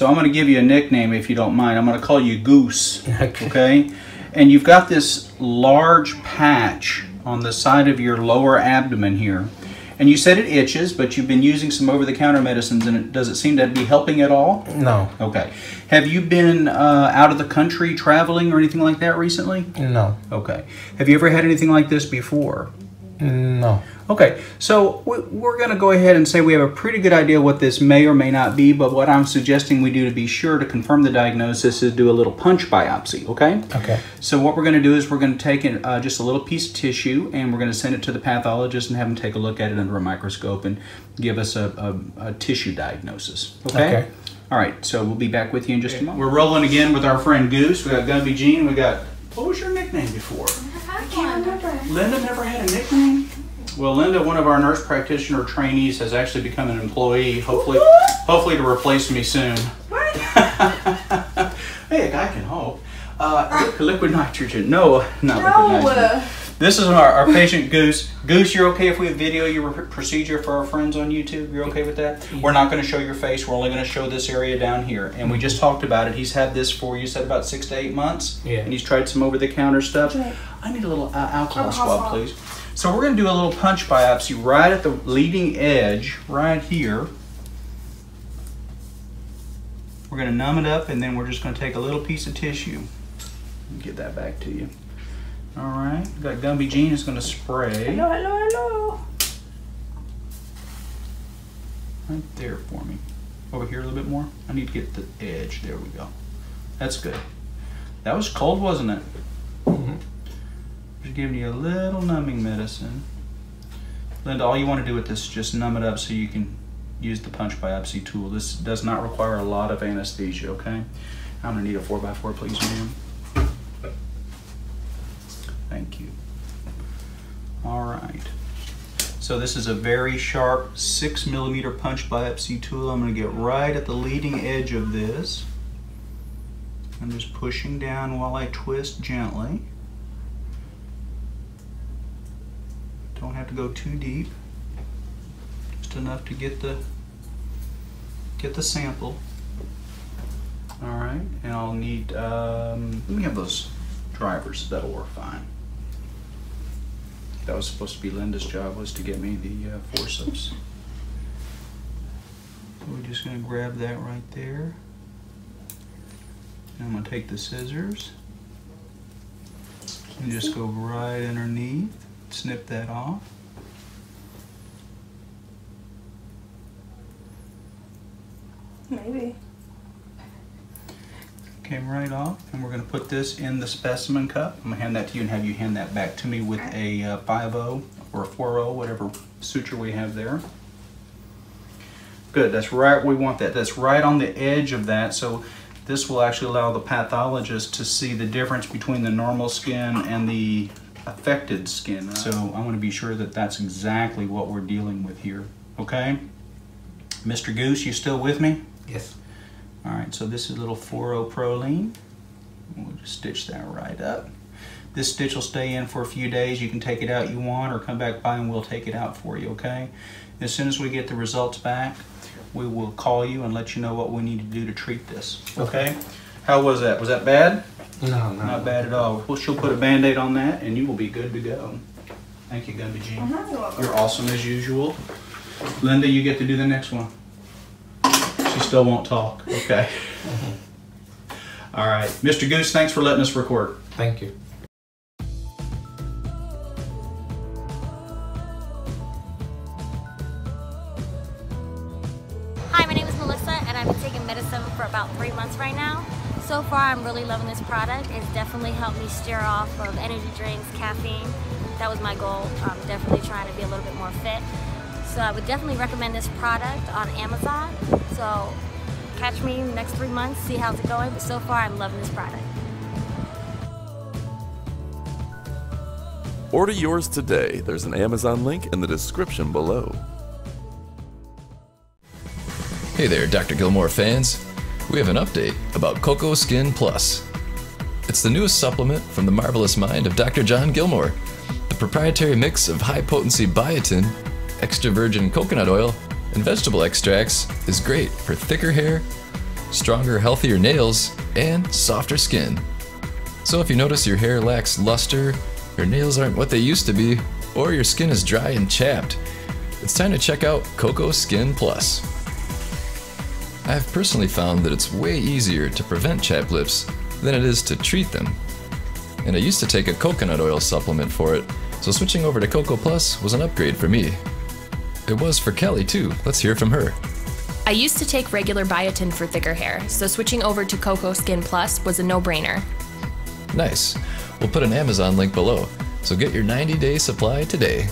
So I'm going to give you a nickname if you don't mind. I'm going to call you Goose. Okay. Okay. And you've got this large patch on the side of your lower abdomen here. And you said it itches, but you've been using some over-the-counter medicines, and it, does it seem to be helping at all? No. Okay. Have you been uh, out of the country traveling or anything like that recently? No. Okay. Have you ever had anything like this before? No. Okay, so we- we're going to go ahead and say we have a pretty good idea what this may or may not be, but what I'm suggesting we do to be sure to confirm the diagnosis is do a little punch biopsy, okay? Okay. So what we're going to do is we're going to take it, uh, just a little piece of tissue and we're going to send it to the pathologist and have them take a look at it under a microscope and give us a, a, a tissue diagnosis, okay? Okay. All right, so we'll be back with you in just a moment. We're rolling again with our friend Goose. We got Gumby Jean. We got, what was your nickname before? I can't remember. Linda never had a nickname? Well, Linda, one of our nurse practitioner trainees, has actually become an employee, hopefully hopefully to replace me soon. hey, a guy can hope. Uh, li- liquid nitrogen. No, not liquid nitrogen. This is our, our patient Goose. Goose, you're okay if we video your procedure for our friends on YouTube? You're okay with that? We're not going to show your face. We're only going to show this area down here. And we just talked about it. He's had this for you said about six to eight months. Yeah. And he's tried some over-the-counter stuff. Right. I need a little uh, alcohol Alcohol swab, swab. please. So we're going to do a little punch biopsy right at the leading edge, right here. We're going to numb it up, and then we're just going to take a little piece of tissue. And get that back to you. All right. Got Gumby Jean is going to spray Hello, hello, hello. right there for me. Over here a little bit more. I need to get the edge. There we go. That's good. That was cold, wasn't it? Mm -hmm. Just giving you a little numbing medicine. Linda, all you want to do with this is just numb it up so you can use the punch biopsy tool. This does not require a lot of anesthesia, okay? I'm gonna need a four by four, please, ma'am. Thank you. All right. So this is a very sharp six millimeter punch biopsy tool. I'm gonna get right at the leading edge of this. I'm just pushing down while I twist gently. Don't have to go too deep. Just enough to get the get the sample. All right, and I'll need. Um, let me have those drivers. That'll work fine. That was supposed to be Linda's job was to get me the uh, forceps. So we're just gonna grab that right there. And I'm gonna take the scissors and just go right underneath, snip that off. Maybe. Came right off, and we're gonna put this in the specimen cup. I'm gonna hand that to you and have you hand that back to me with a uh, 5-0 or a 4-0, whatever suture we have there. Good, that's right, we want that. That's right on the edge of that, so this will actually allow the pathologist to see the difference between the normal skin and the affected skin. So I wanna be sure that that's exactly what we're dealing with here, okay? Mr. Goose, you still with me? Yes. All right, so this is a little 4-0 Prolene. We'll just stitch that right up. This stitch will stay in for a few days. You can take it out you want or come back by and we'll take it out for you, okay? As soon as we get the results back, we will call you and let you know what we need to do to treat this, okay? How was that? Was that bad? No, no. Not bad at all. Well, she'll put a Band-Aid on that and you will be good to go. Thank you, Gumby Jean. Uh-huh, you're. You're awesome as usual. Linda, you get to do the next one. She still won't talk. Okay. All right. Mr. Goose, thanks for letting us record. Thank you. Hi, my name is Melissa, and I've been taking medicine for about three months right now. So far, I'm really loving this product. It's definitely helped me steer off of energy drinks, caffeine. That was my goal. I'm definitely trying to be a little bit more fit. So I would definitely recommend this product on Amazon. So catch me in the next three months, see how's it going. But so far, I'm loving this product. Order yours today. There's an Amazon link in the description below. Hey there, Dr. Gilmore fans. We have an update about Coco Skin Plus. It's the newest supplement from the marvelous mind of Dr. John Gilmore. The proprietary mix of high potency biotin, extra virgin coconut oil, and vegetable extracts is great for thicker hair, stronger, healthier nails, and softer skin. So if you notice your hair lacks luster, your nails aren't what they used to be, or your skin is dry and chapped, it's time to check out Coco Skin Plus. I've personally found that it's way easier to prevent chapped lips than it is to treat them. And I used to take a coconut oil supplement for it, so switching over to Coco Plus was an upgrade for me. It was for Kelly too. Let's hear from her. I used to take regular biotin for thicker hair, so switching over to Coco Skin Plus was a no brainer. Nice. We'll put an Amazon link below, so get your 90 day supply today.